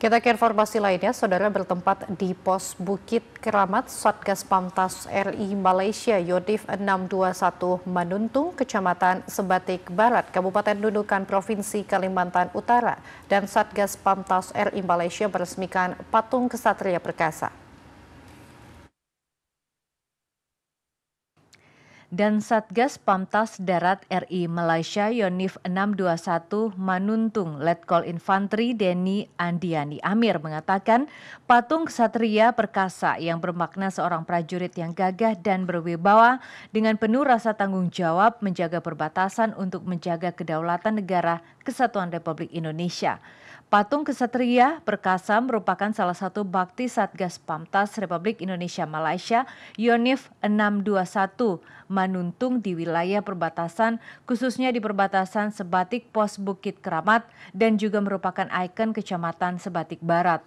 Kita ke informasi lainnya, saudara bertempat di pos Bukit Keramat Satgas Pamtas RI Malaysia Yodif 621 Manuntung, Kecamatan Sebatik Barat, Kabupaten Nunukan, Provinsi Kalimantan Utara, dan Satgas Pamtas RI Malaysia meresmikan patung kesatria perkasa. Dan Satgas Pamtas Darat RI Malaysia Yonif 621 Manuntung Letkol Infanteri Deni Andiani Amir mengatakan patung Satria Perkasa yang bermakna seorang prajurit yang gagah dan berwibawa dengan penuh rasa tanggung jawab menjaga perbatasan untuk menjaga kedaulatan negara Kesatuan Republik Indonesia. Patung Kesatria Perkasa merupakan salah satu bakti Satgas Pamtas Republik Indonesia Malaysia Yonif 621 Manuntung di wilayah perbatasan khususnya di perbatasan Sebatik Pos Bukit Keramat dan juga merupakan ikon Kecamatan Sebatik Barat.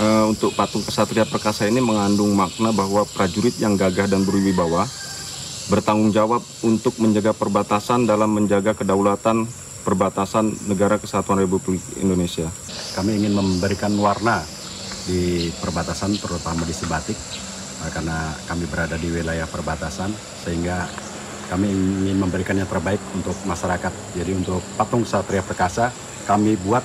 Uh, untuk patung Kesatria Perkasa ini mengandung makna bahwa prajurit yang gagah dan berwibawa bertanggung jawab untuk menjaga perbatasan dalam menjaga kedaulatan perbatasan negara kesatuan Republik Indonesia. Kami ingin memberikan warna di perbatasan terutama di Sebatik eh, karena kami berada di wilayah perbatasan sehingga kami ingin memberikan yang terbaik untuk masyarakat. Jadi untuk patung Satria Perkasa kami buat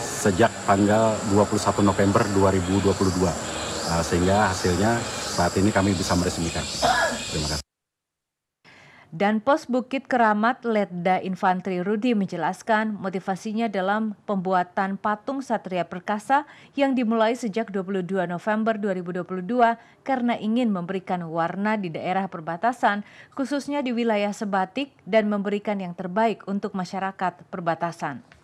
sejak tanggal 21 November 2022 eh, sehingga hasilnya saat ini kami bisa meresmikan. Terima kasih dan Pos Bukit Keramat Letda Infanteri Rudi menjelaskan motivasinya dalam pembuatan patung Satria Perkasa yang dimulai sejak 22 November 2022 karena ingin memberikan warna di daerah perbatasan khususnya di wilayah Sebatik dan memberikan yang terbaik untuk masyarakat perbatasan.